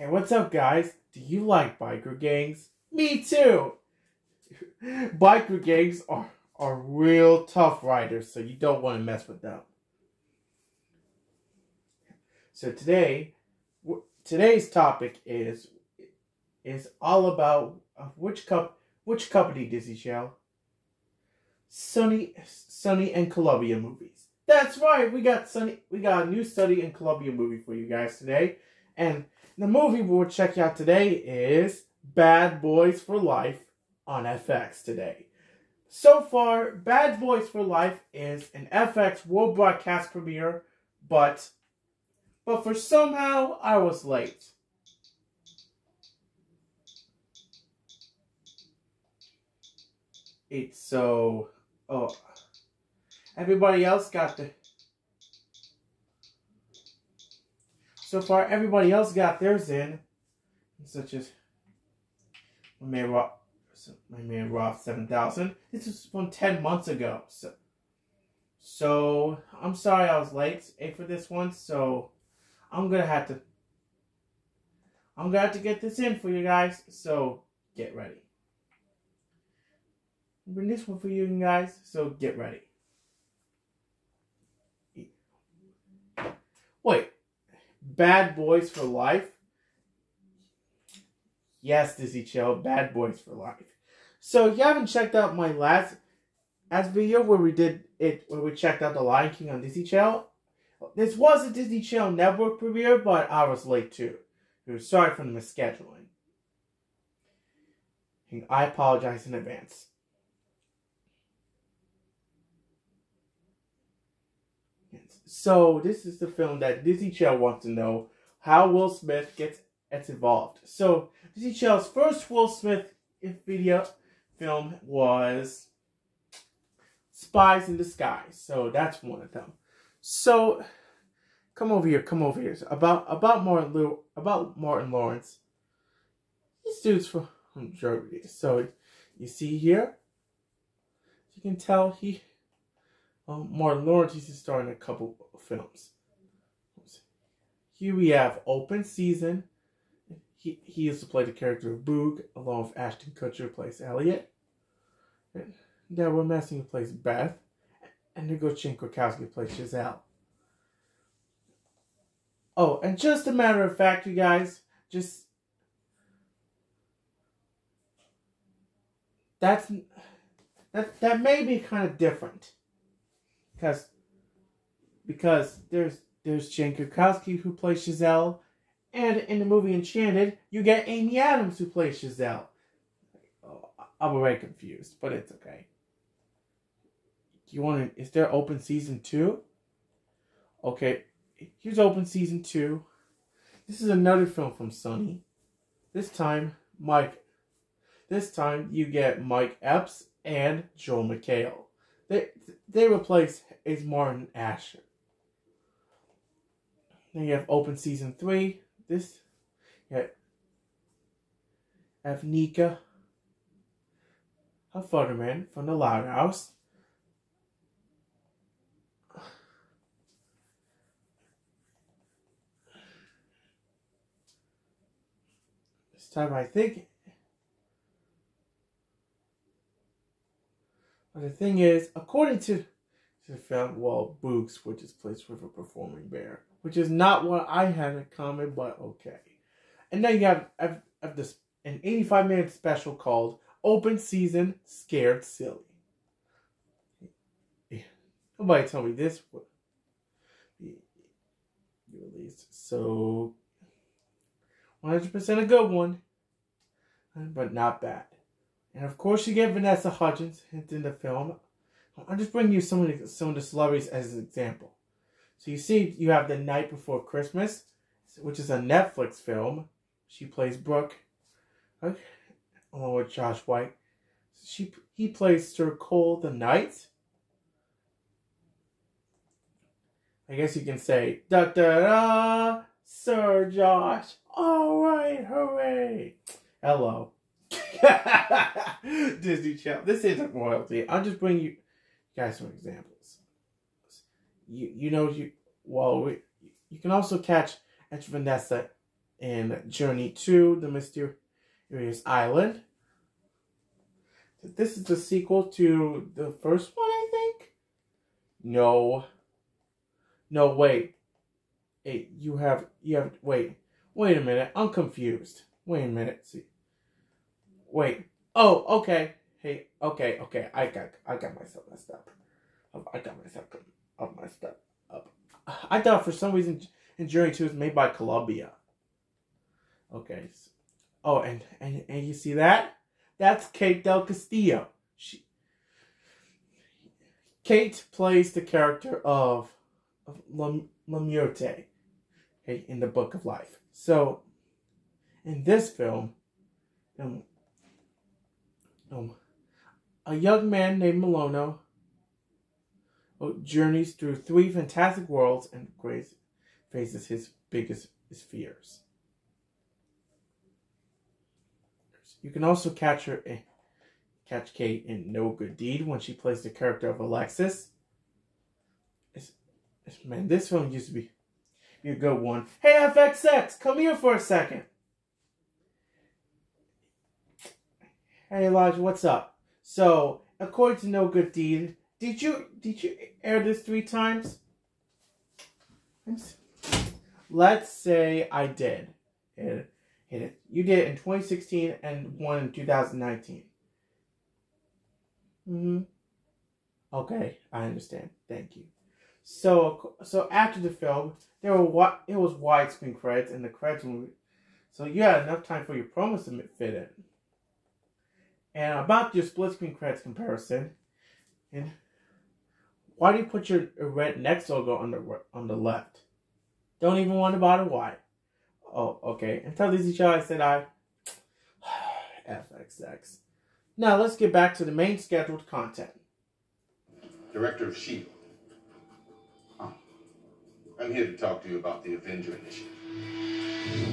Hey, what's up, guys? Do you like biker gangs? Me too! biker gangs are, are real tough riders, so you don't want to mess with them. So today, today's topic is is all about which cup which company Disney Channel? Sony Sony and Columbia movies. That's right, we got Sony we got a new Sony and Columbia movie for you guys today, and the movie we'll check out today is Bad Boys for Life on FX today. So far, Bad Boys for Life is an FX world broadcast premiere, but but for somehow I was late. It's so oh everybody else got the So far, everybody else got theirs in, such as my man Roth, my man Roth 7000. This was from 10 months ago. So, so I'm sorry I was late eh, for this one. So I'm gonna have to, I'm gonna have to get this in for you guys. So get ready. Bring this one for you guys. So get ready. Wait. Bad Boys for Life. Yes, Disney Channel, Bad Boys for Life. So if you haven't checked out my last as video where we did it, where we checked out The Lion King on Disney Channel, this was a Disney Channel network premiere, but I was late too. Sorry for the misscheduling. I apologize in advance. So this is the film that Disney Channel wants to know how Will Smith gets, gets involved. So Disney Channel's first Will Smith video film was Spies in Disguise. So that's one of them. So come over here, come over here. About about Martin about Martin Lawrence. This dude's from Germany. So you see here, you can tell he um, Martin Lawrence used to star in a couple films. Here we have Open Season. He, he used to play the character of Boog, along with Ashton Kutcher, plays Elliot. Debra Messing, plays Beth. And Nicole Krakowski plays Giselle. Oh, and just a matter of fact, you guys, just that's that that may be kind of different because because there's there's Jane Krakowski who plays Giselle, and in the movie Enchanted, you get Amy Adams who plays Giselle. Oh, I'm very confused, but it's okay. You want to? Is there open season two? Okay, here's open season two. This is another film from Sony. This time, Mike. This time you get Mike Epps and Joel McHale. They they replace Ace Martin Asher. Then you have Open Season 3. This, you have Nika, her Futterman from the Loud House. This time I think But the thing is, according to the film, well, Boogs, which is placed with a performing bear, which is not what I had in common, but okay. And then you have, have, have this an 85 minute special called Open Season Scared Silly. Nobody told me this would be released. So, 100% a good one, but not bad. And of course, you get Vanessa Hudgens in the film. I'm just bringing you some of the, some of the celebrities as an example. So you see, you have The Knight Before Christmas, which is a Netflix film. She plays Brooke, okay, along with Josh Whitehouse. She he plays Sir Cole the Knight. I guess you can say da da da, Sir Josh. All right, hooray! Hello. Disney Channel. This isn't royalty. I'll just bring you guys some examples. You you know you well we, you can also catch Vanessa in Journey to the Mysterious Island. This is the sequel to the first one, I think? No. No, wait. Hey, you have, you have, wait. Wait a minute, I'm confused. Wait a minute, see. Wait. Oh, okay. Hey, okay, okay. I got, I got myself messed up. I got myself up messed up. Up. I thought for some reason Journey 2 is made by Columbia. Okay. Oh, and, and, and you see that? That's Kate Del Castillo. She, Kate plays the character of, of La, okay, in the Book of Life. So, in this film, um, um, a young man named Manolo journeys through three fantastic worlds and faces his biggest fears. You can also catch her catch Kate in No Good Deed when she plays the character of Alexis. It's, it's, man, this film used to be, be a good one. Hey FXX, come here for a second. Hey Elijah, what's up? So, according to No Good Deed, did you did you air this three times? Let's say I did. Hit it. You did it in 2016 and one in 2019. Hmm. Okay, I understand. Thank you. So, so after the film, there were what it was widescreen credits, and the credits were, so you had enough time for your promos to fit in. And about your split screen credits comparison, and why do you put your red next logo on the on the left? Don't even want to bother Why? Oh, okay. And tell Lizzie Shaw I said I. FXX. Now let's get back to the main scheduled content. Director of S.H.I.E.L.D. Huh. I'm here to talk to you about the Avenger Initiative.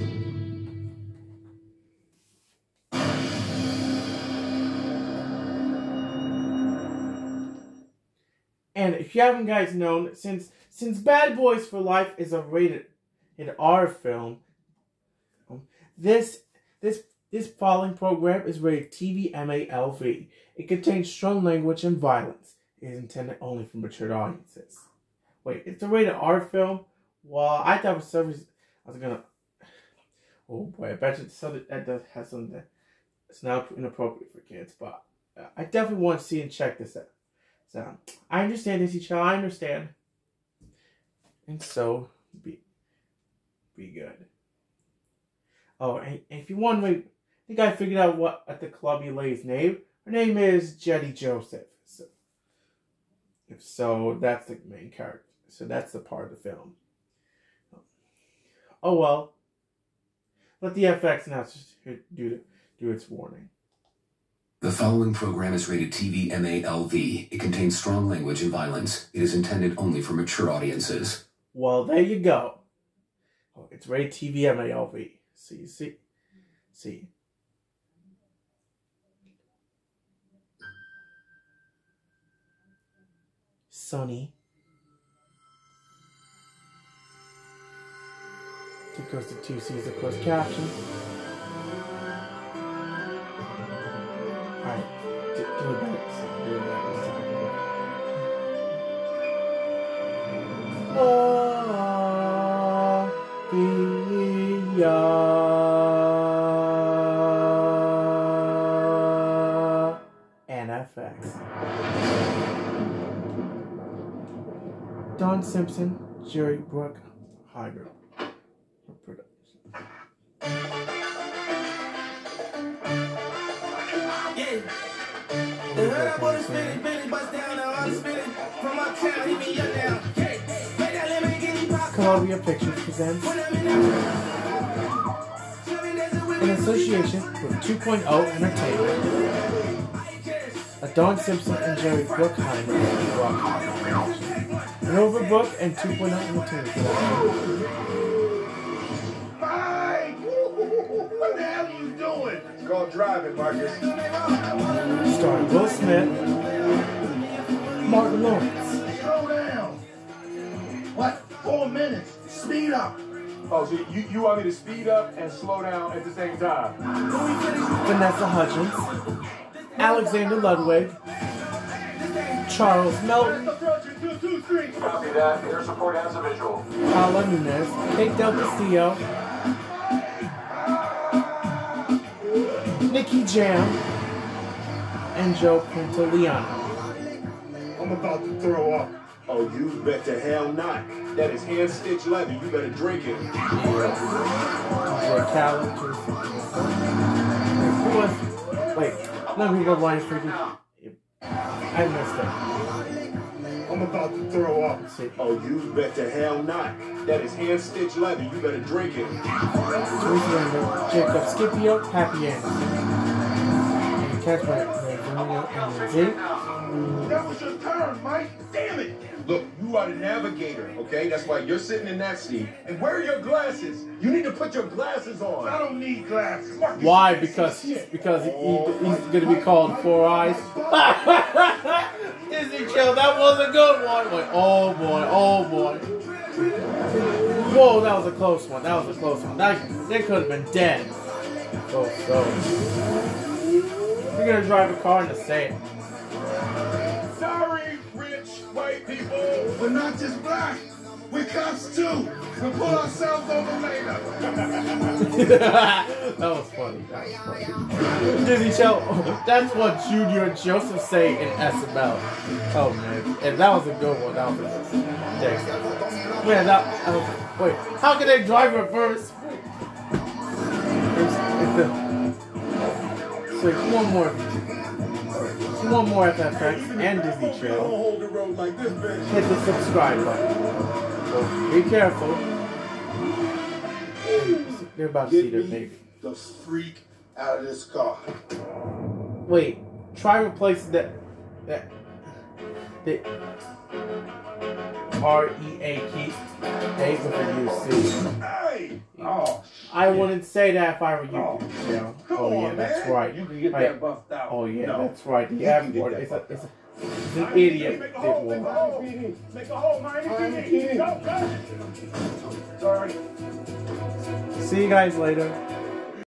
And if you haven't guys known, since since Bad Boys for Life is a rated R film, this this this following program is rated TV It contains strong language and violence. It is intended only for mature audiences. Wait, it's a rated R film? Well, I thought for reason I was gonna. Oh boy, I bet you something that does have something that it's not inappropriate for kids, but uh, I definitely want to see and check this out. So I understand this, each other. I understand, and so be be good. Oh, and, if you wonder, I think I figured out what at the Columbia lady's name. Her name is Jenny Joseph. So, if so, that's the main character. So that's the part of the film. Oh well. Let the FX now do do its warning. The following program is rated TV MALV. It contains strong language and violence. It is intended only for mature audiences. Well, there you go. It's rated TV MALV. See, see, see. Sunny. It goes to two C's of closed caption. Young. Don Simpson, Jerry Brook, Hyder. Columbia Pictures presents association with 2.0 Entertainment, a Don Simpson and Jerry Bruckheimer an Overbrook and 2.0 Entertainment. Mike! What the hell are you doing? It's called driving, Marcus. Starring Will Smith, Martin Lawrence. Slow down. What? Four minutes. Speed up. Oh, so you, you want me to speed up and slow down at the same time? Vanessa Hudgens, Alexander Ludwig, Charles Melton, Copy that. Air support has a visual. Paola Núñez, Kate Del Castillo, Nicky Jam, and Joe Pantoliano. I'm about to throw up. Oh, you bet the hell not. That is hand stitched leather. You better drink it. DJ Khaled, Who? Wait, let me rewind for you. I missed it. I'm about to throw up. Let's. Oh, you bet the hell not. That is hand stitched leather. You better drink it. Jacob Scipio, Happy End. And Catherine Romeo and Lindsay. That was your turn, Mike. Damn it. Look, you are the navigator, okay? That's why you're sitting in that seat. And where are your glasses? You need to put your glasses on. I don't need glasses. Marcus, Why? Because because he, oh he- he's gonna be called Four Eyes. Disney Chill, that was a good one. Wait, oh boy, oh boy. Whoa, that was a close one. That was a close one. That they could have been dead. So so. You're gonna drive a car in the sand. People. We're not just black. We're cops too. We'll pull ourselves over later. that was funny. That was funny. Disney Chill, that's what Junior and Joseph say in SML. Oh man, and that was a good one. That was a good one. Man, that, was. Wait, how can they drive reverse? So one more, one more FFX and Disney Don't Chill. hold the road like this, bitch. Hit the subscribe button. So be careful. They're about to see their baby. the freak out of this car. Wait, try replacing that. That. The. R E A key. A with a U C. Hey! Oh, I wouldn't say that if I were you. Oh, Oh on, yeah, that's right. You can get Right. that buffed out. Oh yeah, No. that's right. The You can get F word that is a, is a, out. an idiot. Make a hole, make a hole. Make a hole, Miami PD. Go, go. Sorry. See you guys later.